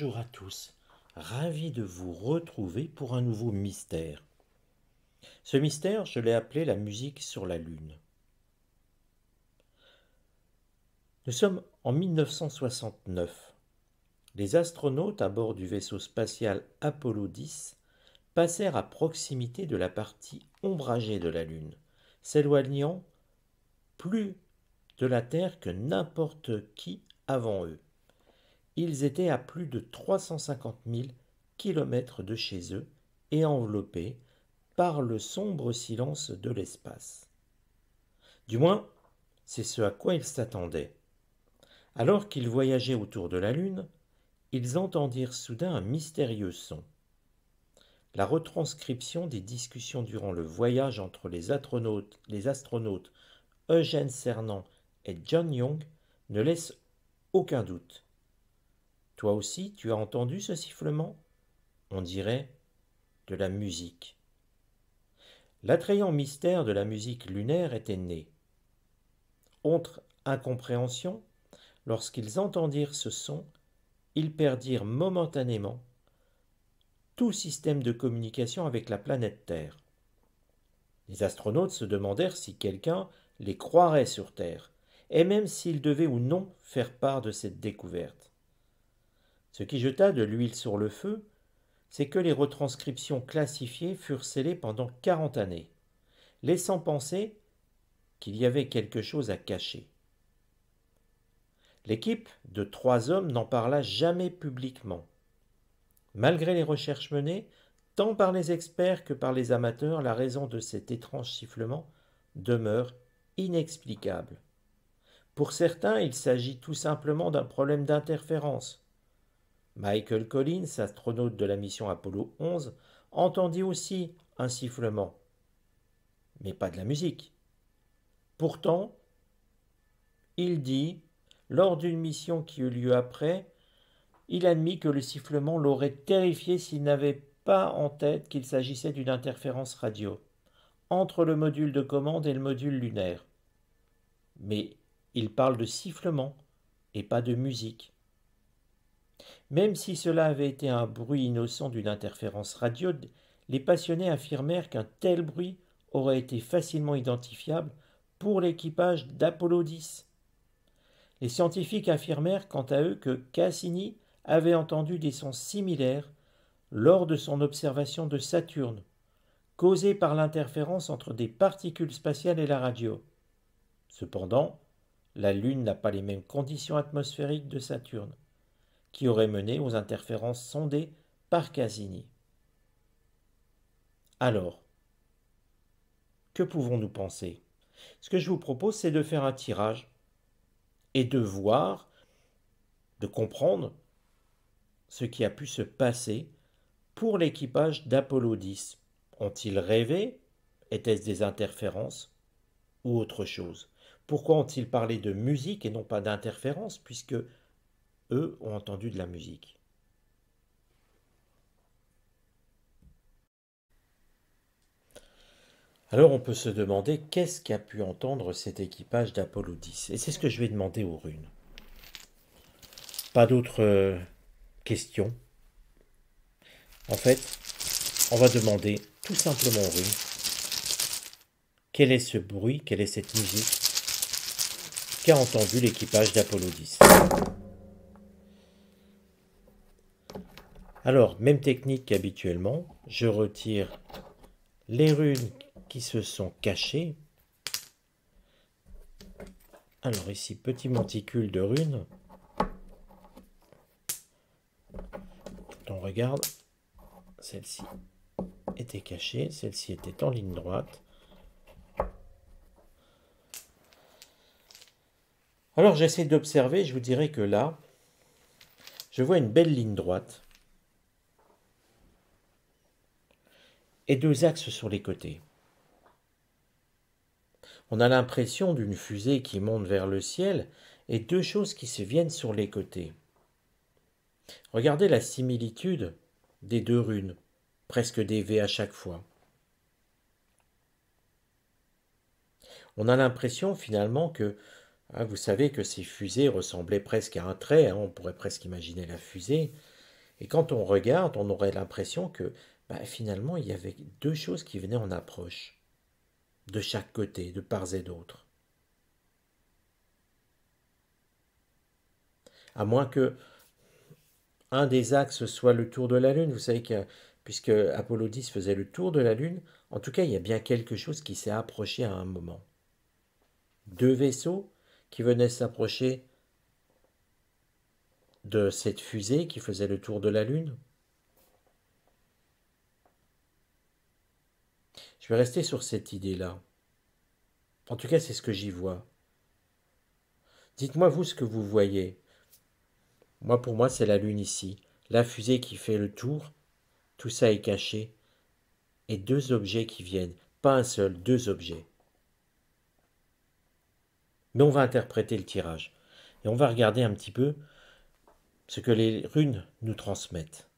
Bonjour à tous, ravi de vous retrouver pour un nouveau mystère. Ce mystère, je l'ai appelé la musique sur la Lune. Nous sommes en 1969. Les astronautes à bord du vaisseau spatial Apollo 10 passèrent à proximité de la partie ombragée de la Lune, s'éloignant plus de la Terre que n'importe qui avant eux. Ils étaient à plus de 350 000 kilomètres de chez eux et enveloppés par le sombre silence de l'espace. Du moins, c'est ce à quoi ils s'attendaient. Alors qu'ils voyageaient autour de la Lune, ils entendirent soudain un mystérieux son. La retranscription des discussions durant le voyage entre les astronautes, les astronautes Eugène Cernan et John Young ne laisse aucun doute. Toi aussi, tu as entendu ce sifflement? On dirait de la musique. L'attrayant mystère de la musique lunaire était né. Autre incompréhension, lorsqu'ils entendirent ce son, ils perdirent momentanément tout système de communication avec la planète Terre. Les astronautes se demandèrent si quelqu'un les croirait sur Terre, et même s'ils devaient ou non faire part de cette découverte. Ce qui jeta de l'huile sur le feu, c'est que les retranscriptions classifiées furent scellées pendant quarante années, laissant penser qu'il y avait quelque chose à cacher. L'équipe de trois hommes n'en parla jamais publiquement. Malgré les recherches menées, tant par les experts que par les amateurs, la raison de cet étrange sifflement demeure inexplicable. Pour certains, il s'agit tout simplement d'un problème d'interférence, Michael Collins, astronaute de la mission Apollo 11, entendit aussi un sifflement, mais pas de la musique. Pourtant, il dit, lors d'une mission qui eut lieu après, il admit que le sifflement l'aurait terrifié s'il n'avait pas en tête qu'il s'agissait d'une interférence radio entre le module de commande et le module lunaire. Mais il parle de sifflement et pas de musique. Même si cela avait été un bruit innocent d'une interférence radio, les passionnés affirmèrent qu'un tel bruit aurait été facilement identifiable pour l'équipage d'Apollo 10. Les scientifiques affirmèrent quant à eux que Cassini avait entendu des sons similaires lors de son observation de Saturne, causés par l'interférence entre des particules spatiales et la radio. Cependant, la Lune n'a pas les mêmes conditions atmosphériques de Saturne qui aurait mené aux interférences sondées par Cassini. Alors, que pouvons-nous penser? Ce que je vous propose, c'est de faire un tirage et de voir, de comprendre ce qui a pu se passer pour l'équipage d'Apollo 10. Ont-ils rêvé? Étaient-ce des interférences ou autre chose? Pourquoi ont-ils parlé de musique et non pas d'interférences? Puisque eux ont entendu de la musique. Alors on peut se demander qu'est-ce qu'a pu entendre cet équipage d'Apollo 10 Et c'est ce que je vais demander aux runes. Pas d'autres euh, questions? En fait, on va demander tout simplement aux runes quel est ce bruit, quelle est cette musique qu'a entendu l'équipage d'Apollo 10. Alors, même technique qu'habituellement, je retire les runes qui se sont cachées. Alors ici, petit monticule de runes. on regarde, celle-ci était cachée, celle-ci était en ligne droite. Alors j'essaie d'observer, je vous dirais que là, je vois une belle ligne droite. Et deux axes sur les côtés. On a l'impression d'une fusée qui monte vers le ciel et deux choses qui se viennent sur les côtés. Regardez la similitude des deux runes, presque des V à chaque fois. On a l'impression finalement que Hein, vous savez que ces fusées ressemblaient presque à un trait, hein, on pourrait presque imaginer la fusée. Et quand on regarde, on aurait l'impression que bah, finalement il y avait deux choses qui venaient en approche, de chaque côté, de part et d'autre. À moins que un des axes soit le tour de la Lune. Vous savez que puisque Apollo 10 faisait le tour de la Lune, en tout cas, il y a bien quelque chose qui s'est approché à un moment. Deux vaisseaux qui venaient s'approcher de cette fusée qui faisait le tour de la Lune. Je vais rester sur cette idée-là. En tout cas, c'est ce que j'y vois. Dites-moi vous ce que vous voyez. Moi, pour moi, c'est la Lune ici. La fusée qui fait le tour. Tout ça est caché. Et deux objets qui viennent. Pas un seul, deux objets. Mais on va interpréter le tirage. Et on va regarder un petit peu ce que les runes nous transmettent.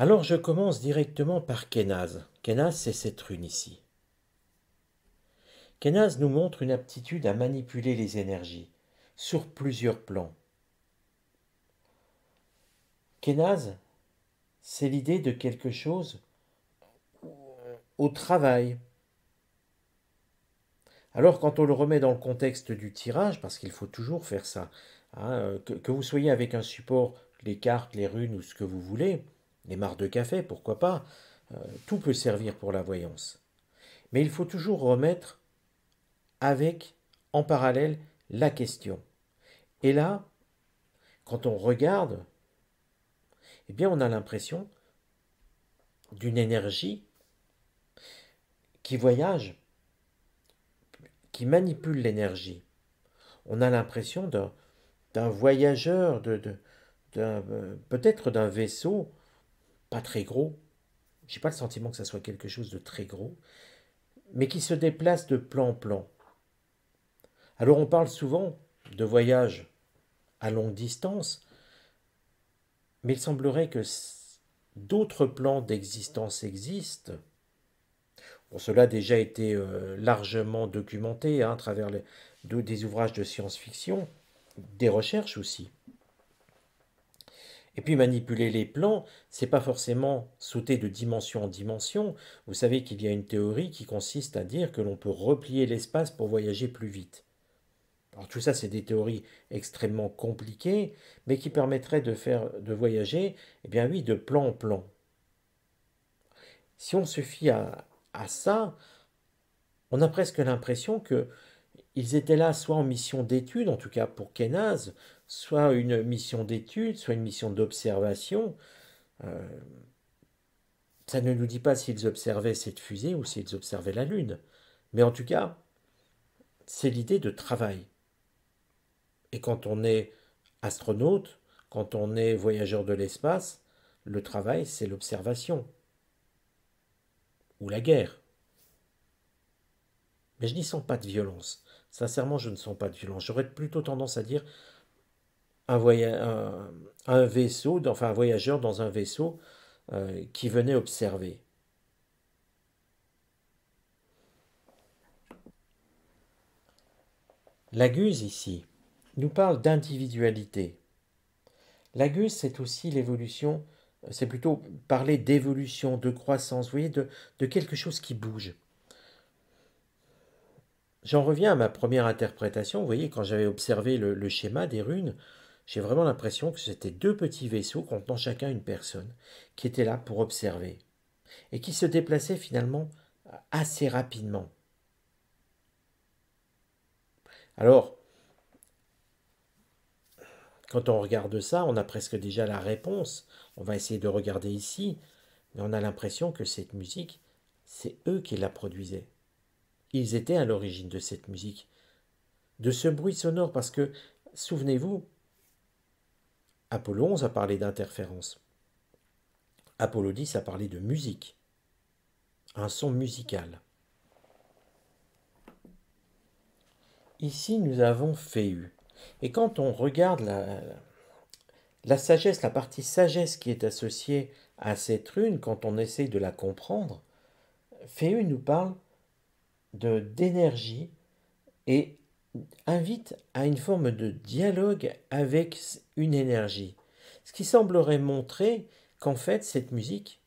Alors je commence directement par Kenaz. Kenaz, c'est cette rune ici. Kenaz nous montre une aptitude à manipuler les énergies sur plusieurs plans. Kenaz, c'est l'idée de quelque chose au travail. Alors quand on le remet dans le contexte du tirage, parce qu'il faut toujours faire ça, hein, que, vous soyez avec un support, les cartes, les runes ou ce que vous voulez, les de café, pourquoi pas, euh, tout peut servir pour la voyance. Mais il faut toujours remettre avec, en parallèle, la question. Et là, quand on regarde, eh bien, on a l'impression d'une énergie qui voyage, qui manipule l'énergie. On a l'impression d'un voyageur, de, euh, peut-être d'un vaisseau, pas très gros. Je n'ai pas le sentiment que ça soit quelque chose de très gros, mais qui se déplace de plan en plan. Alors on parle souvent de voyage à longue distance, mais il semblerait que d'autres plans d'existence existent. Cela a déjà été euh, largement documenté hein, à travers des ouvrages de science-fiction, des recherches aussi. Et puis manipuler les plans, c'est pas forcément sauter de dimension en dimension. Vous savez qu'il y a une théorie qui consiste à dire que l'on peut replier l'espace pour voyager plus vite. Alors tout ça, c'est des théories extrêmement compliquées, mais qui permettraient de faire de voyager, eh bien oui, de plan en plan. Si on se fie à, ça, on a presque l'impression que ils étaient là soit en mission d'étude, en tout cas pour Kenaz, soit une mission d'étude, soit une mission d'observation. Euh, ça ne nous dit pas s'ils observaient cette fusée ou s'ils observaient la Lune. Mais en tout cas, c'est l'idée de travail. Et quand on est astronaute, quand on est voyageur de l'espace, le travail, c'est l'observation. Ou la guerre. Mais je n'y sens pas de violence. Sincèrement, je ne sens pas de violence. J'aurais plutôt tendance à dire un, un, vaisseau, voyageur dans un vaisseau euh, qui venait observer. La Guse ici, nous parle d'individualité. L'agus, c'est aussi l'évolution, c'est plutôt parler d'évolution, de croissance, vous voyez, de, quelque chose qui bouge. J'en reviens à ma première interprétation. Vous voyez, quand j'avais observé le, schéma des runes, j'ai vraiment l'impression que c'était deux petits vaisseaux contenant chacun une personne qui étaient là pour observer et qui se déplaçaient finalement assez rapidement. Alors, quand on regarde ça, on a presque déjà la réponse. On va essayer de regarder ici, mais on a l'impression que cette musique, c'est eux qui la produisaient. Ils étaient à l'origine de cette musique, de ce bruit sonore, parce que, souvenez-vous, Apollo 11 a parlé d'interférence. Apollo 10 a parlé de musique, un son musical. Ici, nous avons Féu. Et quand on regarde la, sagesse, la partie sagesse qui est associée à cette rune, quand on essaie de la comprendre, Féu nous parle d'énergie et invite à une forme de dialogue avec une énergie. Ce qui semblerait montrer qu'en fait cette musique,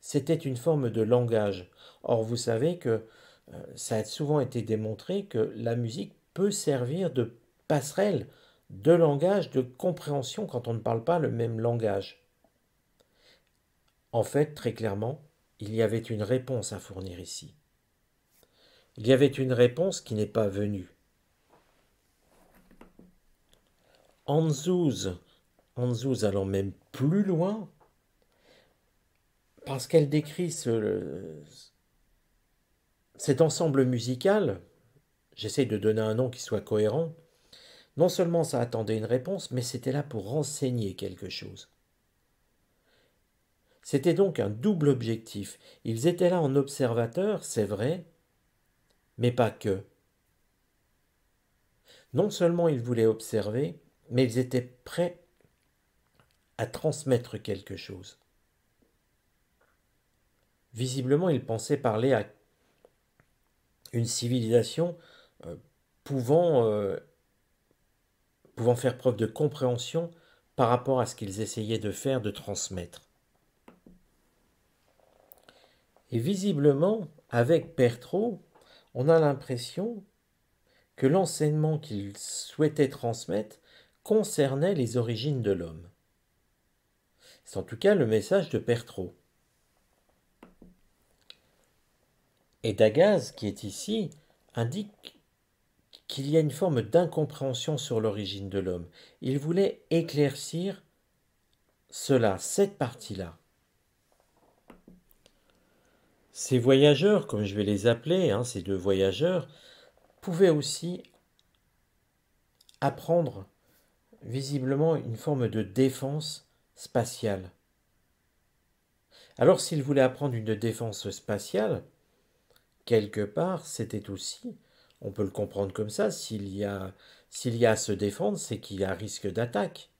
c'était une forme de langage. Or vous savez que euh, ça a souvent été démontré que la musique peut servir de passerelle de langage, de compréhension quand on ne parle pas le même langage. En fait, très clairement, il y avait une réponse à fournir ici. Il y avait une réponse qui n'est pas venue. Anzouz, Anzouz allant même plus loin, parce qu'elle décrit ce, cet ensemble musical, j'essaie de donner un nom qui soit cohérent, non seulement ça attendait une réponse, mais c'était là pour renseigner quelque chose. C'était donc un double objectif. Ils étaient là en observateurs, c'est vrai, mais pas que. Non seulement ils voulaient observer, mais ils étaient prêts à transmettre quelque chose. Visiblement, ils pensaient parler à une civilisation euh, pouvant, euh, pouvant faire preuve de compréhension par rapport à ce qu'ils essayaient de faire, de transmettre. Et visiblement, avec Pertro, on a l'impression que l'enseignement qu'il souhaitait transmettre concernait les origines de l'homme. C'est en tout cas le message de Pertro. Et Dagaz, qui est ici, indique qu'il y a une forme d'incompréhension sur l'origine de l'homme. Il voulait éclaircir cela, cette partie-là. Ces voyageurs, comme je vais les appeler, hein, ces deux voyageurs, pouvaient aussi apprendre visiblement une forme de défense spatiale. Alors s'ils voulaient apprendre une défense spatiale, quelque part, c'était aussi, on peut le comprendre comme ça, s'il y a, s'il y a à se défendre, c'est qu'il y a risque d'attaque.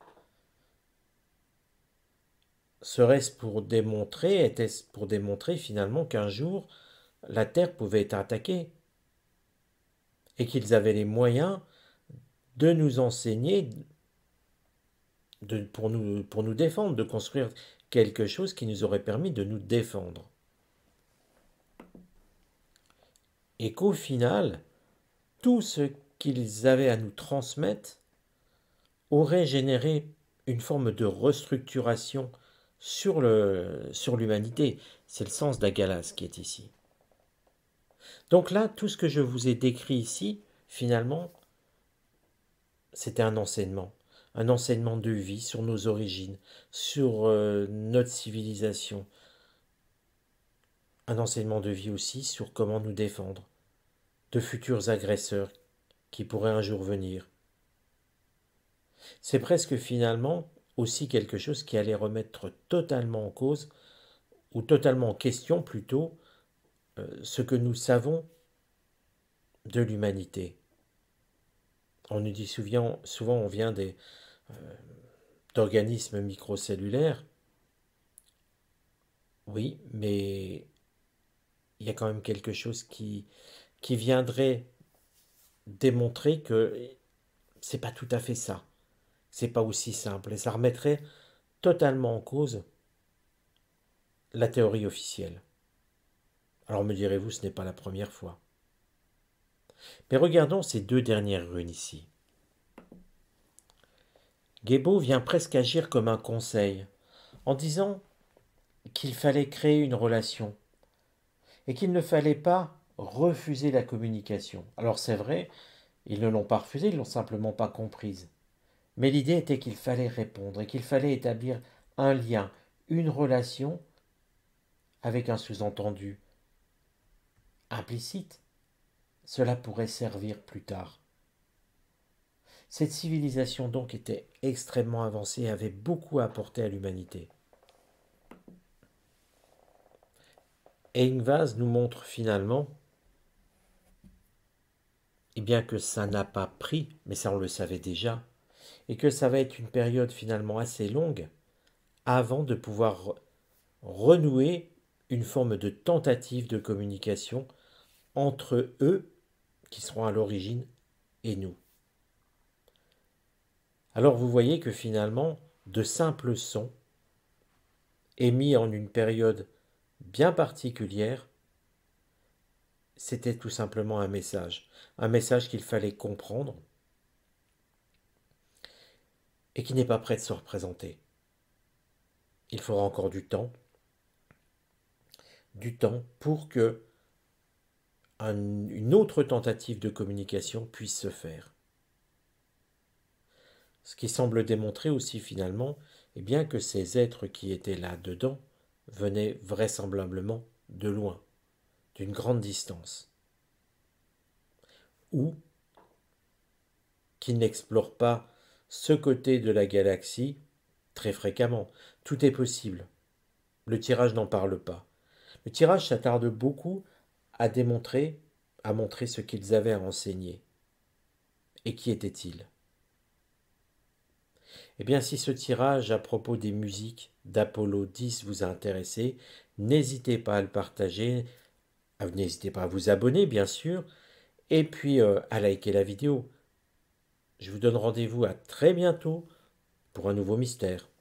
Serait-ce pour démontrer, était-ce pour démontrer finalement qu'un jour la Terre pouvait être attaquée et qu'ils avaient les moyens de nous enseigner, pour, nous, pour nous défendre, de construire quelque chose qui nous aurait permis de nous défendre. et qu'au final, tout ce qu'ils avaient à nous transmettre aurait généré une forme de restructuration sur l'humanité. Sur C'est le sens d'Agalas qui est ici. Donc là, tout ce que je vous ai décrit ici, finalement, c'était un enseignement, un enseignement de vie sur nos origines, sur euh, notre civilisation, un enseignement de vie aussi sur comment nous défendre, de futurs agresseurs qui pourraient un jour venir. C'est presque finalement aussi quelque chose qui allait remettre totalement en cause, ou totalement en question plutôt, euh, ce que nous savons de l'humanité. On nous dit souvent, souvent on vient des, euh, d'organismes microcellulaires. Oui, mais il y a quand même quelque chose qui, qui viendrait démontrer que c'est pas tout à fait ça. C'est pas aussi simple et ça remettrait totalement en cause la théorie officielle. Alors me direz-vous, ce n'est pas la première fois. Mais regardons ces deux dernières runes ici. Gébo vient presque agir comme un conseil, en disant qu'il fallait créer une relation, et qu'il ne fallait pas refuser la communication. Alors c'est vrai, ils ne l'ont pas refusée, ils l'ont simplement pas comprise. Mais l'idée était qu'il fallait répondre et qu'il fallait établir un lien, une relation avec un sous-entendu implicite. Cela pourrait servir plus tard. Cette civilisation donc était extrêmement avancée et avait beaucoup apporté à l'humanité. Et Ingvaz nous montre finalement et bien que ça n'a pas pris, mais ça on le savait déjà, et que ça va être une période finalement assez longue avant de pouvoir renouer une forme de tentative de communication entre eux, qui seront à l'origine et nous. Alors vous voyez que finalement, de simples sons, émis en une période bien particulière, c'était tout simplement un message, un message qu'il fallait comprendre et qui n'est pas prêt de se représenter. Il faudra encore du temps, du temps pour que une autre tentative de communication puisse se faire. Ce qui semble démontrer aussi finalement eh bien, que ces êtres qui étaient là-dedans venaient vraisemblablement de loin, d'une grande distance, ou qu'ils n'explorent pas ce côté de la galaxie très fréquemment. Tout est possible. Le tirage n'en parle pas. Le tirage s'attarde beaucoup à démontrer, à montrer ce qu'ils avaient à enseigner. Et qui étaient-ils? Eh bien, si ce tirage à propos des musiques d'Apollo 10 vous a intéressé, n'hésitez pas à le partager, n'hésitez pas à vous abonner, bien sûr, et puis euh, à liker la vidéo. Je vous donne rendez-vous à très bientôt pour un nouveau mystère.